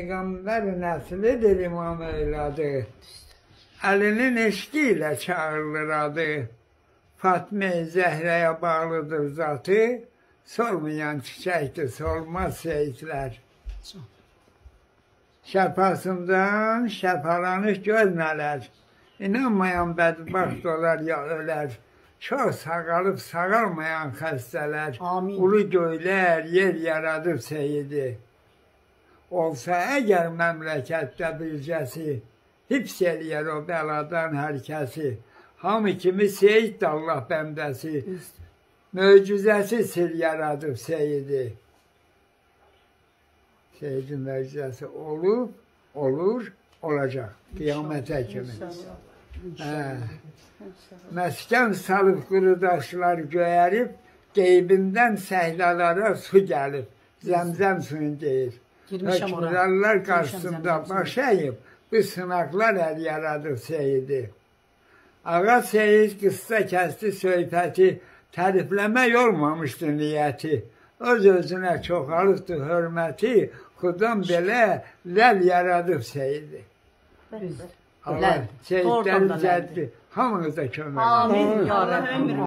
Peygamber neslidir imam evladı. Elinin eşkiyle çağırılır adı. Fatma-i Zehre'ye bağlıdır zatı. Solmayan çiçektir, solmaz seyitler. Şəfasından şəfalanış görmələr. İnanmayan bədbaxt olar ya ölər. Çox sağalıb sağalmayan xəstələr. Amin. Ulu göylər yer yaradıb seyidi. Olsa əgər məmləkətdə bircəsi, hips eləyər o bəladan hər kəsi. Hamı kimi seyid Allah bəndəsi. Möcüzəsi sir yaradıb seyidi. Seyidin möcüzəsi olub, olur, olacaq. Qiyamətə kimi. Hə. Məskən salıb quru daşlar göyərib, qeybindən səhralara su gəlib. Zəmzəm suyun deyir. Hökmdarlar qarşısında baş əyib, bu sınaqlar əl yaradıb seyidi. Ağa Seyid qıssa kəsdi söhbəti, tərifləmək olmamışdı niyyəti. Öz özünə çoxalıbdı hörməti, xudan belə ləl yaradıb Seyidi. Allah ləldir. cəddi, hamınıza kömək olsun. Amin ya Rabbi.